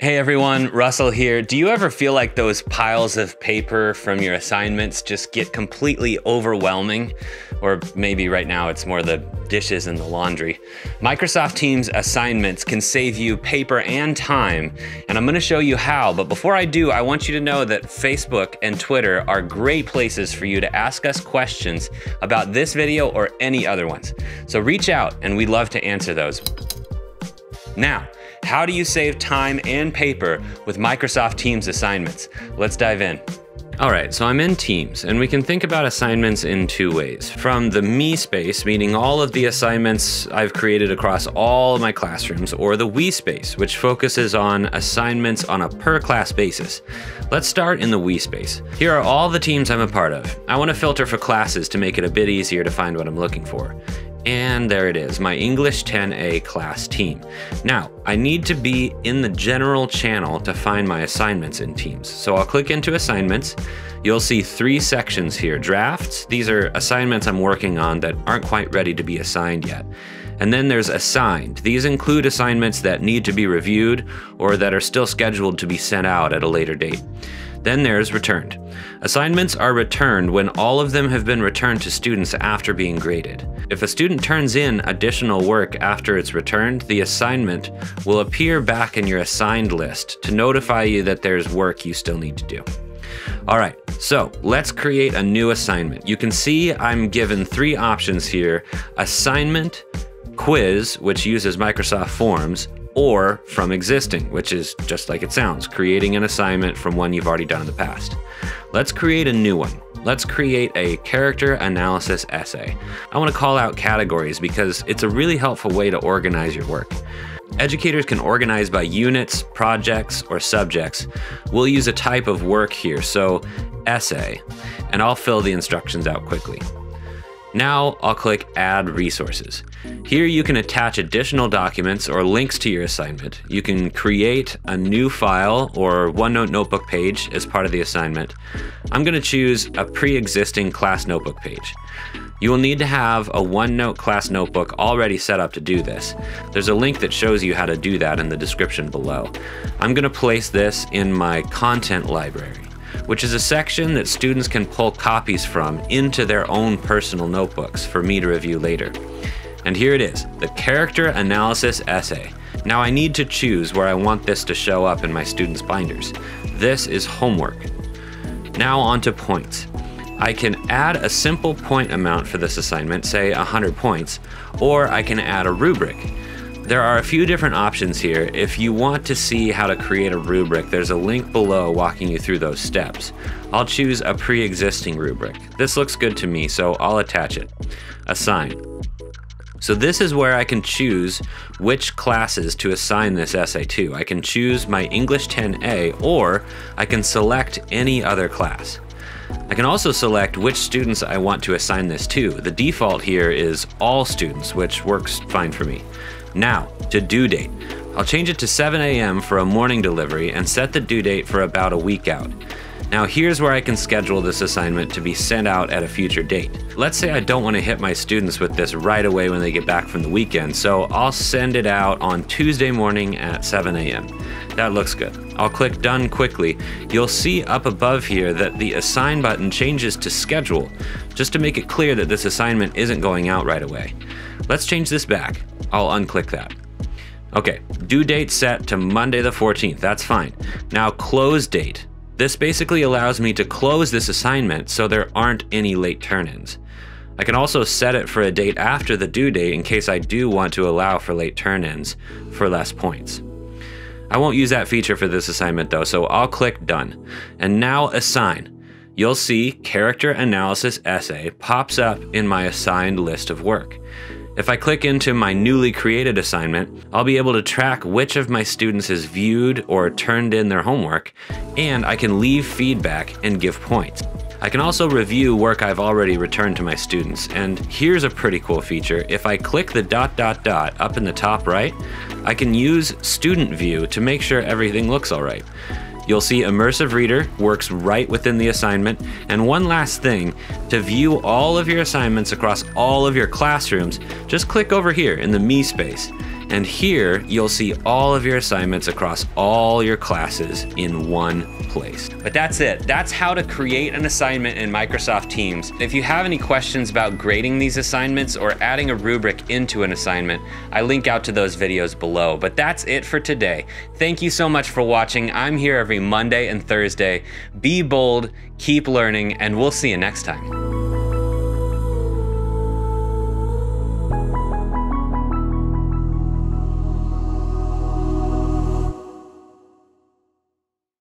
Hey everyone, Russell here. Do you ever feel like those piles of paper from your assignments just get completely overwhelming? Or maybe right now it's more the dishes and the laundry. Microsoft Teams assignments can save you paper and time, and I'm gonna show you how. But before I do, I want you to know that Facebook and Twitter are great places for you to ask us questions about this video or any other ones. So reach out and we'd love to answer those. Now, how do you save time and paper with Microsoft Teams assignments? Let's dive in. All right, so I'm in Teams, and we can think about assignments in two ways. From the me space, meaning all of the assignments I've created across all of my classrooms, or the we space, which focuses on assignments on a per class basis. Let's start in the we space. Here are all the teams I'm a part of. I want to filter for classes to make it a bit easier to find what I'm looking for. And there it is, my English 10A class team. Now, I need to be in the general channel to find my assignments in Teams. So I'll click into assignments. You'll see three sections here. Drafts, these are assignments I'm working on that aren't quite ready to be assigned yet. And then there's assigned. These include assignments that need to be reviewed or that are still scheduled to be sent out at a later date. Then there's returned. Assignments are returned when all of them have been returned to students after being graded. If a student turns in additional work after it's returned, the assignment will appear back in your assigned list to notify you that there's work you still need to do. All right, so let's create a new assignment. You can see I'm given three options here, assignment, quiz, which uses Microsoft Forms, or from existing, which is just like it sounds, creating an assignment from one you've already done in the past. Let's create a new one. Let's create a character analysis essay. I want to call out categories because it's a really helpful way to organize your work. Educators can organize by units, projects, or subjects. We'll use a type of work here, so essay, and I'll fill the instructions out quickly. Now I'll click Add Resources. Here you can attach additional documents or links to your assignment. You can create a new file or OneNote notebook page as part of the assignment. I'm going to choose a pre-existing class notebook page. You will need to have a OneNote class notebook already set up to do this. There's a link that shows you how to do that in the description below. I'm going to place this in my content library which is a section that students can pull copies from into their own personal notebooks for me to review later. And here it is, the character analysis essay. Now I need to choose where I want this to show up in my students' binders. This is homework. Now on to points. I can add a simple point amount for this assignment, say 100 points, or I can add a rubric. There are a few different options here. If you want to see how to create a rubric, there's a link below walking you through those steps. I'll choose a pre-existing rubric. This looks good to me, so I'll attach it. Assign. So this is where I can choose which classes to assign this essay to. I can choose my English 10A or I can select any other class. I can also select which students I want to assign this to. The default here is all students, which works fine for me. Now, to due date. I'll change it to 7 a.m. for a morning delivery and set the due date for about a week out. Now here's where I can schedule this assignment to be sent out at a future date. Let's say I don't want to hit my students with this right away when they get back from the weekend, so I'll send it out on Tuesday morning at 7 a.m. That looks good. I'll click done quickly. You'll see up above here that the assign button changes to schedule, just to make it clear that this assignment isn't going out right away. Let's change this back. I'll unclick that. Okay, due date set to Monday the 14th, that's fine. Now close date. This basically allows me to close this assignment so there aren't any late turn-ins. I can also set it for a date after the due date in case I do want to allow for late turn-ins for less points. I won't use that feature for this assignment though, so I'll click done. And now assign. You'll see character analysis essay pops up in my assigned list of work. If I click into my newly created assignment, I'll be able to track which of my students has viewed or turned in their homework, and I can leave feedback and give points. I can also review work I've already returned to my students, and here's a pretty cool feature. If I click the dot dot dot up in the top right, I can use Student View to make sure everything looks alright. You'll see Immersive Reader works right within the assignment. And one last thing, to view all of your assignments across all of your classrooms, just click over here in the Me space. And here you'll see all of your assignments across all your classes in one place. But that's it. That's how to create an assignment in Microsoft Teams. If you have any questions about grading these assignments or adding a rubric into an assignment, I link out to those videos below. But that's it for today. Thank you so much for watching. I'm here every Monday and Thursday. Be bold, keep learning, and we'll see you next time.